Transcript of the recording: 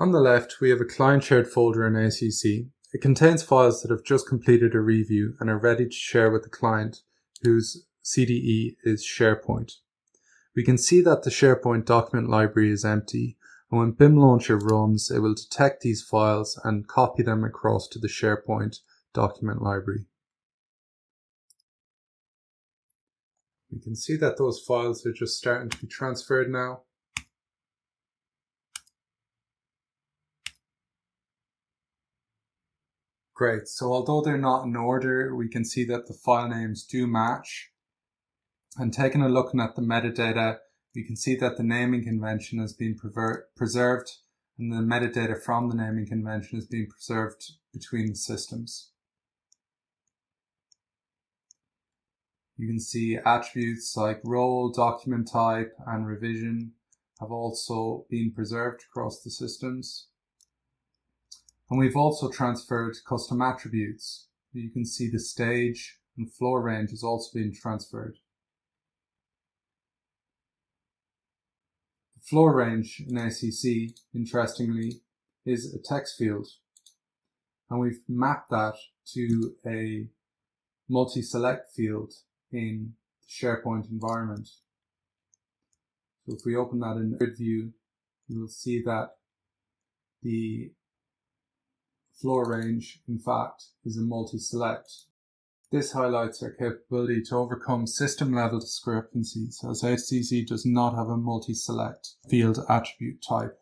On the left, we have a client shared folder in ACC. It contains files that have just completed a review and are ready to share with the client whose CDE is SharePoint. We can see that the SharePoint document library is empty and when BIM Launcher runs, it will detect these files and copy them across to the SharePoint document library. We can see that those files are just starting to be transferred now. Great, so although they're not in order, we can see that the file names do match. And taking a look at the metadata, we can see that the naming convention has been preserved and the metadata from the naming convention is being preserved between the systems. You can see attributes like role, document type, and revision have also been preserved across the systems. And we've also transferred custom attributes. You can see the stage and floor range has also been transferred. The floor range in ACC, interestingly, is a text field. And we've mapped that to a multi-select field in the SharePoint environment. So if we open that in grid view, you will see that the floor range, in fact, is a multi-select. This highlights our capability to overcome system level discrepancies as ACC does not have a multi-select field attribute type.